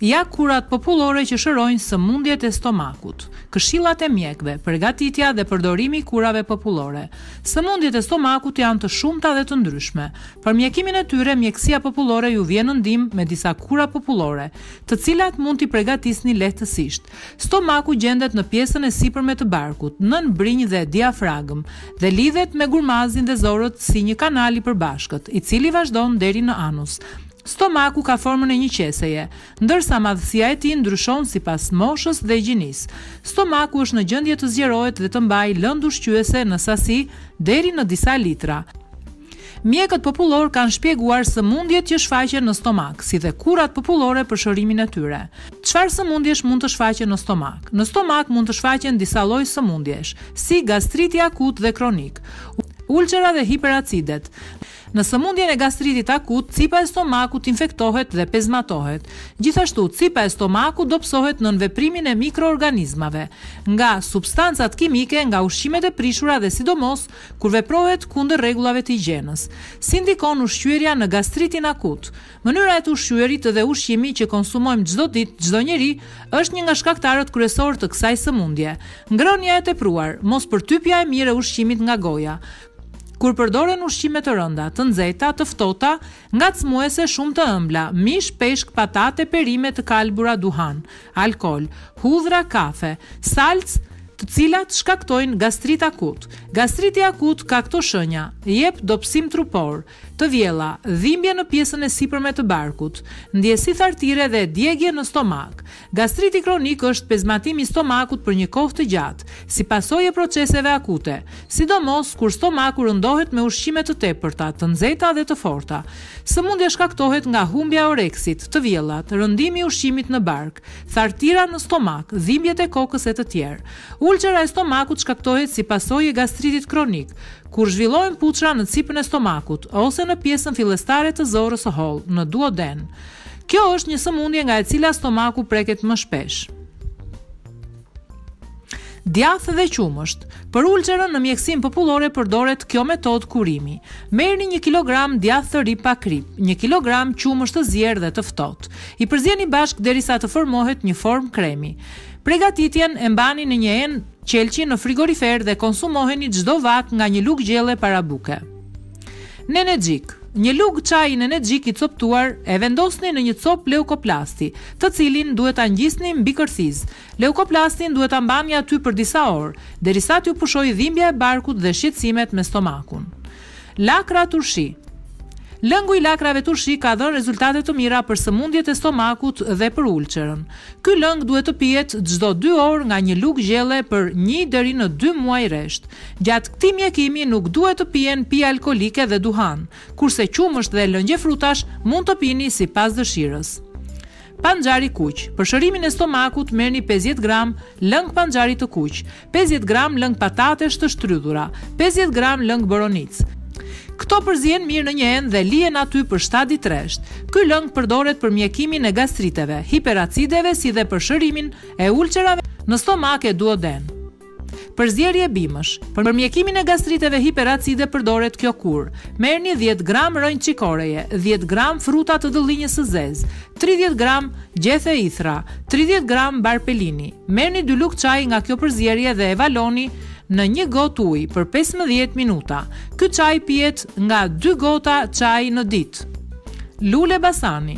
ja kurat popullore që shërojnë sëmundjet e stomakut, këshillat e mjekëve, përgatitja dhe përdorimi i kurave popullore. Sëmundjet e stomakut janë të shumta dhe të ndryshme. Për mjekimin e tyre Mjekësia Popullore ju vjen në ndihmë me disa kura popullore, të cilat mund t'i pregatisni lehtësisht. Stomaku gjendet në pjesën e sipërme të barkut, nën brinjë dhe diafragmë, dhe lidhet me gurmazin dhe zorrët si një kanal i përbashkët, i cili vazhdon deri në anus. Stomaku ka formën e një qeseje, ndërsa madhësia e tij ndryshon sipas moshës dhe gjinisë. Stomaku është në gjendje të zgjerohet dhe të mbajë lëndë ushqyese në sasi deri në disa litra. Mjekët popullorë kanë shpjeguar sëmundjet që shfaqen në stomak, si dhe kurat popullore për shërimin e tyre. Çfarë sëmundjesh mund të shfaqen në stomak? Në stomak mund të shfaqen disa lloj sëmundjesh, si gastriti akut dhe kronik, ulçera dhe hiperacidet. Në sëmundjen e gastritit akut, cipa e stomakut infektohet dhe pezmatohet. Gjithashtu, cipa e stomakut dobësohet nën veprimin e mikroorganizmave, nga substancat kimike, nga ushqimet e prishura dhe sidomos Kur veprohet kundër rregullave të higjienës, si ndikon ushqyerja në gastritin akut? Mënyra e të ushqyerit dhe ushqimi që konsumojmë çdo ditë çdo njeri është një nga shkaktarët kryesorë të kësaj sëmundje. Ngrënia e tepruar, mos përtypja e mirë e ushqimit nga goja, kur përdoren ushqime të rënda, të nxehta, të ftohta, ngacmuese shumë të ëmbla, mish, peshk, patate, perime të kalbura, duhan, Alkool, hudhra, kafe, salcë, të cilat shkaktojnë gastrit akut. Gastriti akut ka këto shënja, jep dobësim trupor, të vjella, dhimbje në pjesën e sipërme të barkut, ndjesi thartire dhe djegie në stomak. Gastriti kronik është pezmatim i stomakut për një kohë të gjatë, si pasojë e proceseve akute, sidomos kur stomaku rëndohet me ushqime të tepërta, të nxehta dhe të forta. Sëmundja shkaktohet nga humbja e oreksit, të vjellat, rëndimi i ushqimit në bark, thartira në stomak, dhimbjet e kokës e të tjerë. Ulçera e stomakut shkaktohet si pasojë e gastritit kronik, kur zhvillojnë puçra në cipën e stomakut, ose në pjesën fillestare të zorrës së hollë, në duoden. Kjo është një sëmundje nga e cila stomaku preket më shpesh. Djathë dhe qumësht. Për ulçerën në mjekësinë popullore përdoret kjo metodë kurimi. Merrni një kilogram djathë të ri pa kripë, një kilogram qumësht të zier dhe të ftohtë. I përzieni bashkë derisa të formohet një formë kremi. Pregatitjen e mbani në një enë qelqi në frigorifer dhe konsumoheni çdo vakt nga një lugë gjelle para buke. Nenexhik, Një lugë çaji nenexhik i copëtuar e vendosni në një copë leukoplasti, të cilin duhet ta ngjisni mbi kërthizë. Leukoplastin duhet ta mbani aty për disa orë, derisa t'ju pushojë dhimbja e barkut dhe shqetësimet me stomakun. Lakra turshi, Lëngu i lakrave turshi ka dhënë rezultate të mira për sëmundjet e stomakut dhe për ulçerën. Ky lëng duhet të pihet çdo dy orë nga një lugë gjelle për një deri në dy muaj rresht. Gjatë këtij mjekimi nuk duhet të pihen pije alkoolike dhe duhan, kurse qumësht dhe lëngje frutash mund të pini sipas dëshirës. Panxhar i kuq. Për shërimin e stomakut merrni pesëdhjetë gramë lëng panxhari të kuq. pesëdhjetë gramë lëng patatesh të shtrydhura, pesëdhjetë gramë lëng boronicë. Këto përzihen mirë në një enë dhe lihen aty për shtatë ditë rresht. Ky lëng përdoret për mjekimin e gastriteve, hiperacideve si dhe për shërimin e ulçerave në stomak e duoden. Përzierje bimësh. Për mjekimin e gastriteve hiperacide përdoret kjo kurë. Merrni dhjetë gramë rrënjë çikoreje, dhjetë gramë fruta të dëllinjës së zezë, tridhjetë gram gjethe ithra, tridhjetë gram bar pelini. Merrni dy lugë çaji nga kjo përzierje dhe e valoni në një gotë ujë për pesëmbëdhjetë minuta. Ky çaj pihet nga dy gota çaji në ditë. Lule basani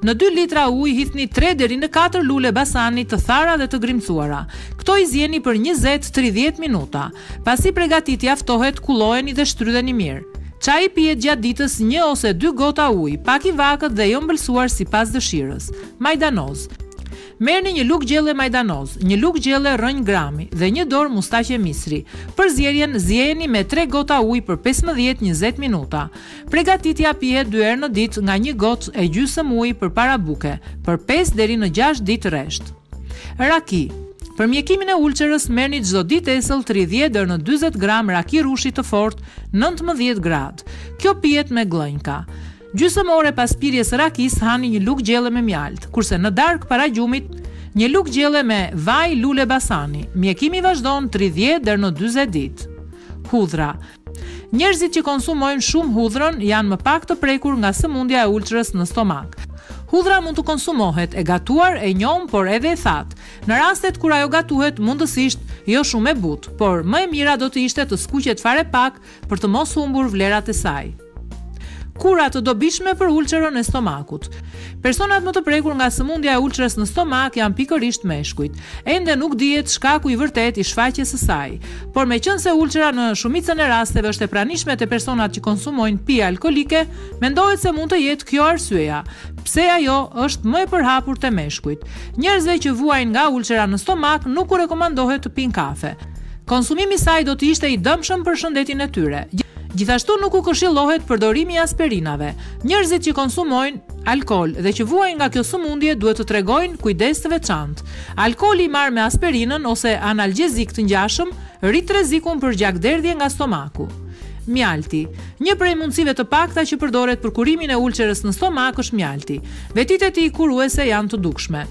Në dy litra ujë hithni tre deri në katër lule basani të thara dhe të grimcuara. Këto i zieni për njëzet, tridhjetë minuta. Pasi pregatitja ftohet kullojeni dhe shtrydheni mirë. Çaji pihet gjatë ditës një ose dy gota ujë, pak i vakët dhe i ëmbëlsuar sipas dëshirës. Majdanoz. Merrni një lugë gjelle majdanoz, një lugë gjelle rrënjë grami dhe një dorë mustaqe misri. Përzierjen ziejeni me tre gota ujë për pesëmbëdhjetë, njëzet minuta. Pregatitja pihet dy herë në ditë nga një gotë e gjysëm ujë përpara buke, për pesë deri në gjashtë ditë rresht. Raki Për mjekimin e ulçerës merrni çdo ditë esëll tridhjetë deri në dyzet gramë raki rrushi të fortë nëntëmbëdhjetë gradë. Kjo pihet me gllënjka. Gjysëm ore pas pirjes së rakisë hani një lugë gjelle me mjaltë, kurse në darkë para gjumit një lugë gjelle me vaj lule basani. Mjekimi vazhdon tridhjetë deri në dyzet ditë. Hudhra Njerëzit që konsumojnë shumë hudhrën janë më pak të prekur nga sëmundja e ulçrës në stomak. Hudhra mund të konsumohet e gatuar, e njomë, por edhe e thatë. Në rastet kur ajo gatuhet, mundësisht, jo shumë e butë, por më e mira do të ishte të skuqet fare pak për të mos humbur vlerat e saj. Kura të dobishme për ulçerën e stomakut. Personat më të prekur nga sëmundja e ulçrës në stomak janë pikërisht meshkujt. Ende nuk dihet shkaku i vërtetë i shfaqjes së saj. Por meqenëse ulçra në shumicën e rasteve është e pranishme te personat që konsumojnë pije alkoolike, mendohet se mund të jetë kjo arsyeja pse ajo është më e përhapur te meshkujt. Njerëzve që vuajnë nga ulçra në stomak nuk u rekomandohet të pinë kafe. Konsumimi i saj do të ishte i dëmshëm për shëndetin e tyre. Gjithashtu nuk u këshillohet përdorimi i aspirinave. Njerëzit që konsumojnë alkool dhe që vuajnë nga kjo sëmundje duhet të tregojnë kujdes të veçantë. Alkooli i marrë me aspirinën ose analgjezikë të ngjashëm rrit rrezikun për gjakderdhje nga stomaku. Mjalti. Një prej mundësive të pakta që përdoret për kurimin e ulçerës në stomak është mjalti. Vetitë e tij kuruese janë të dukshme.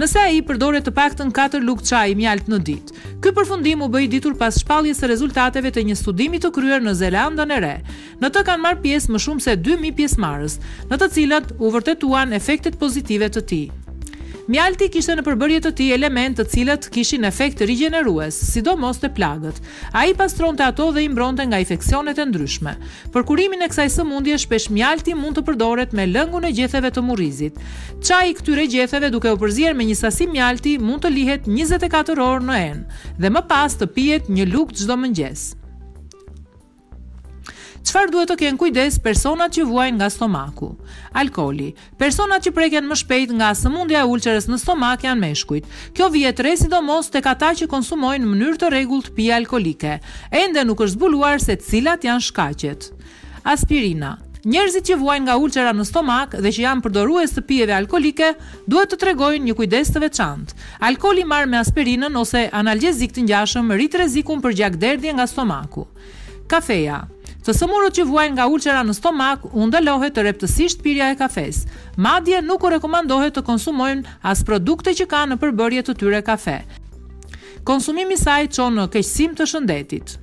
Nëse ai përdoret të paktën 4 lugë çaji mjalt në ditë. Ky përfundim u bë i ditur pas shpalljes së rezultateve të një studimi të kryer në Zelandën e Re. Në të kanë marrë pjesë më shumë se dy mijë pjesëmarrës, në të cilat u vërtetuan efektet pozitive të tij. Mjalti kishte në përbërje të tij elementë të cilët kishin efekt rigjenerues, sidomos te plagët. Ai pastronte ato dhe i mbronte nga infeksionet e ndryshme. Për kurimin e kësaj sëmundje shpesh mjalti mund të përdoret me lëngun e gjetheve të murrizit. Çaji i këtyre gjetheve duke u përzier me një sasi mjalti mund të lihet njëzet e katër orë në enë dhe më pas të pihet një lugë çdo mëngjes. Çfarë duhet të kenë kujdes personat që vuajnë nga stomaku? Alkooli. Personat që preken më shpejt nga sëmundja e ulçerës në stomak janë meshkujt. Kjo vihet re sidomos tek ata që konsumojnë në mënyrë të rregullt pije alkoolike. Ende nuk është zbuluar se cilat janë shkaqet. Aspirina. Njerëzit që vuajnë nga ulçera në stomak dhe që janë përdorues të pijeve alkoolike, duhet të tregojnë një kujdes të veçantë. Alkooli i marrë me aspirinën ose analgjezikë të ngjashëm rrit rrezikun për gjakderdhje nga stomaku. Kafeja. Të sëmurët që vuajnë nga ulçera në stomak, u ndalohet të rreptësisht pirja e kafesë. Madje, nuk u rekomandohet të konsumojnë as produkte që kanë në përbërje të tyre kafe. Konsumimi i saj çon në keqësim të shëndetit.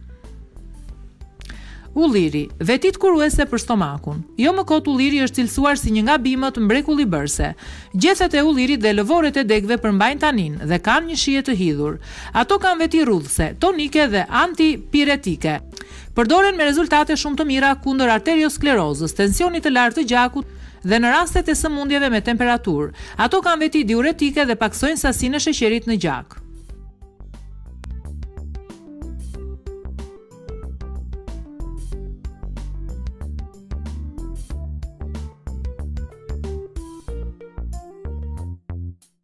Ulliri, vetitë kuruese për stomakun. Jo më kot ulliri është cilësuar si një nga bimët mrekullibërëse. Gjethet e ullirit dhe lëvoret e degëve përmbajnë tanin dhe kanë një shije të hidhur. Ato kanë veti rrudhëse, tonike dhe antipiretike. Përdoren me rezultate shumë të mira kundër arteriosklerozës, tensionit të lartë të gjakut dhe në rastet e sëmundjeve me temperaturë. Ato kanë veti diuretike dhe pakësojnë sasinë e sheqerit në gjak.